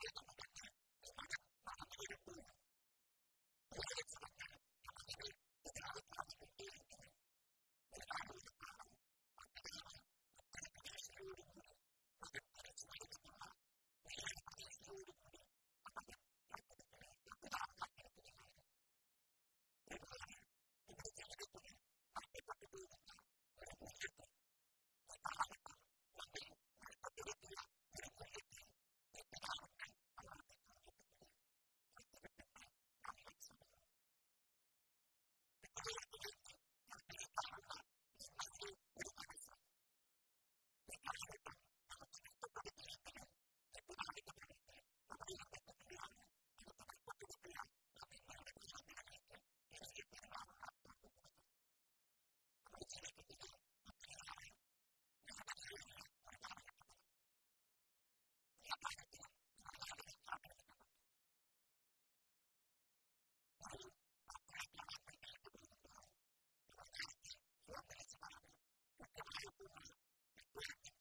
Gracias. correct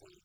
Thank you.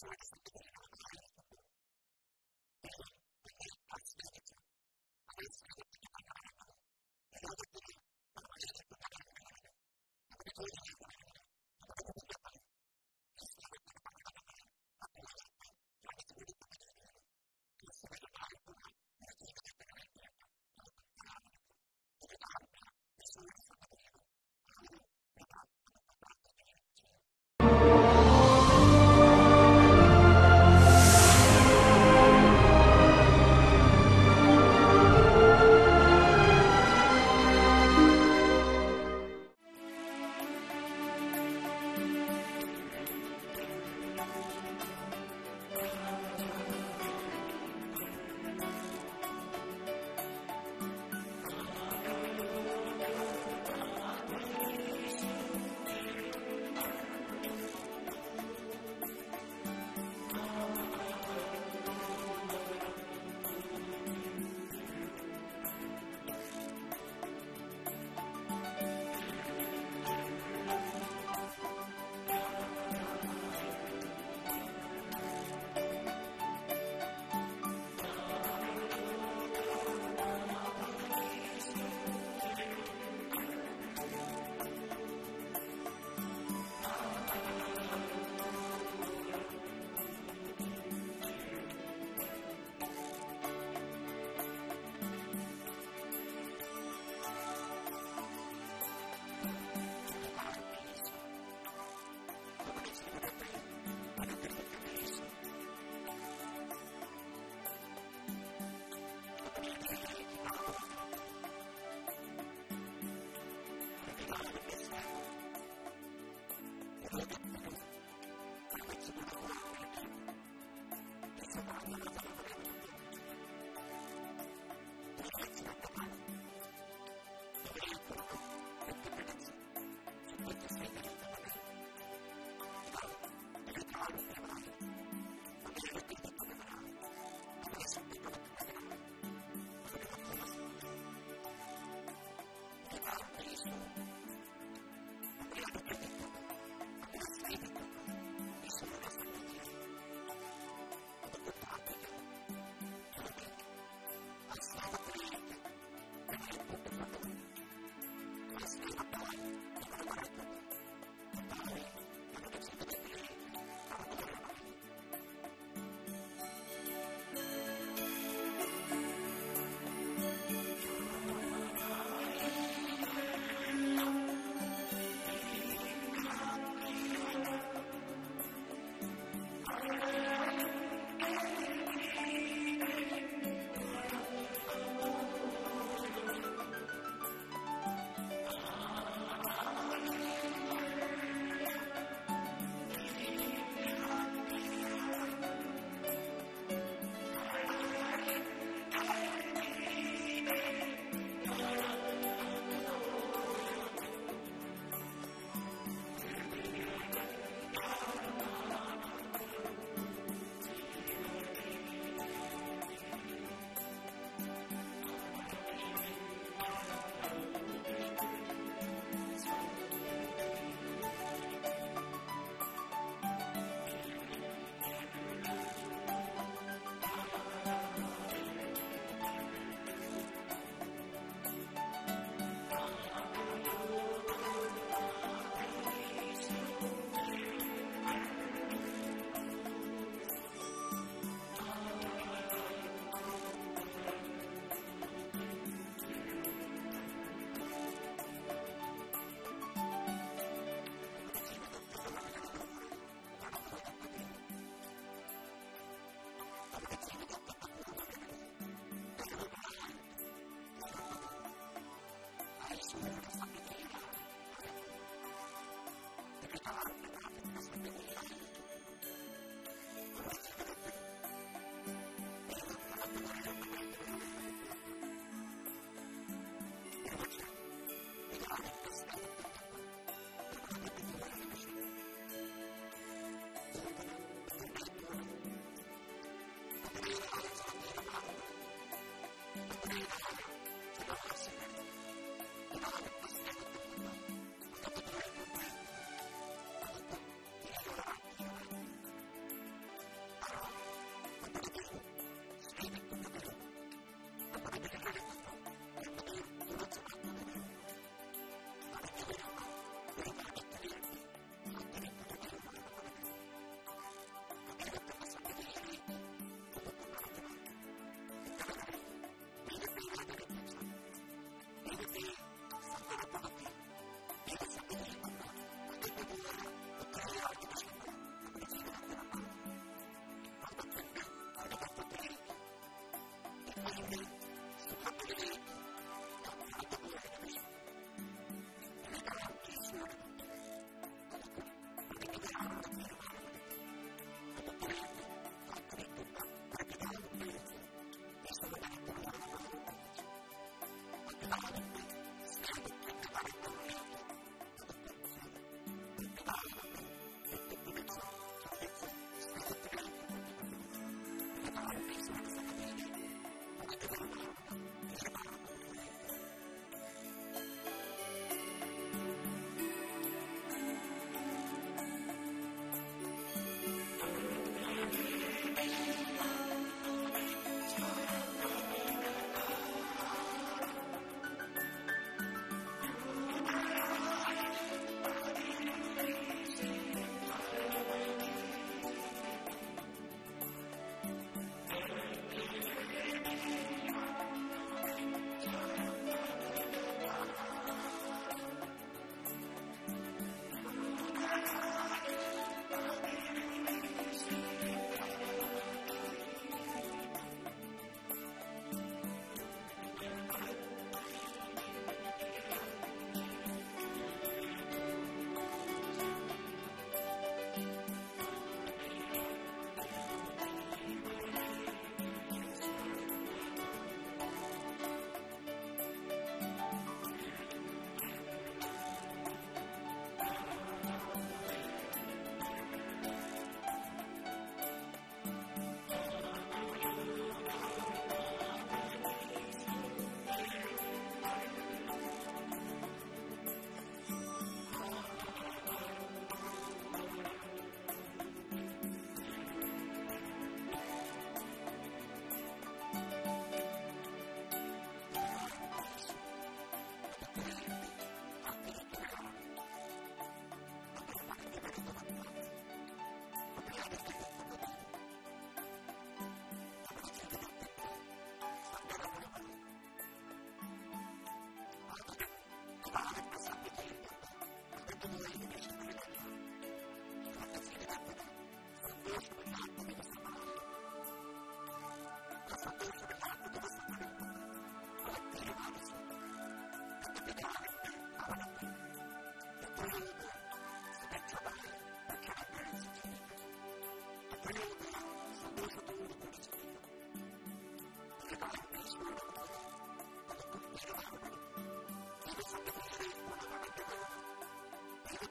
Fox